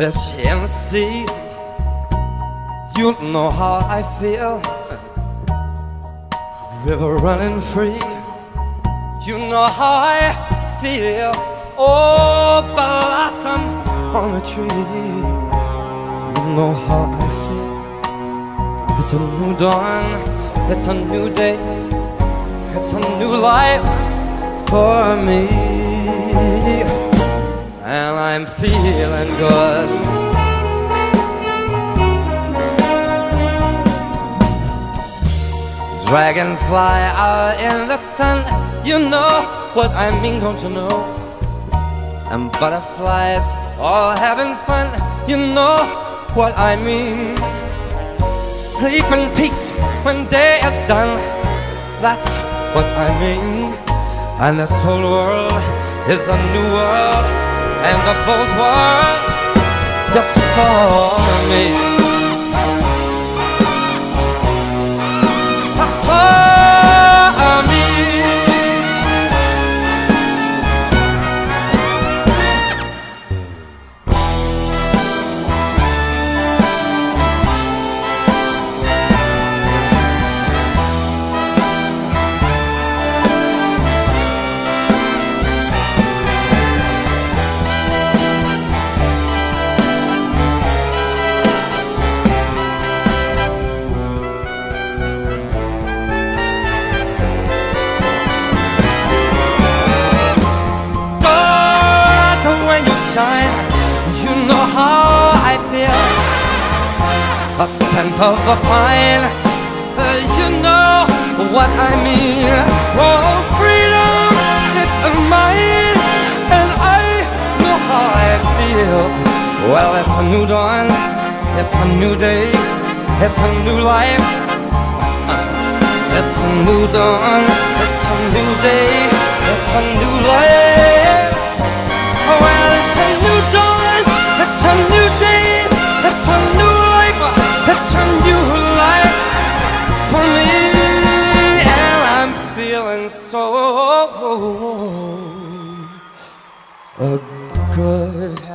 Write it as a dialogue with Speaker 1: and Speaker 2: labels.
Speaker 1: This Hennessy, you know how I feel. River running free, you know how I feel. Oh, blossom on the tree, you know how I feel. It's a new dawn, it's a new day, it's a new life for me and I'm feeling good. Dragonfly out in the sun, you know what I mean, don't you know? And butterflies all having fun, you know what I mean. Sleep in peace when day is done, that's what I mean. And this whole world is a new world and the both world just for me. A scent of the pine uh, You know what I mean. Oh, freedom, it's mine. And I know how I feel. Well, it's a new dawn. It's a new day. It's a new life. Uh, It's a new dawn Oh, oh, oh, oh, a good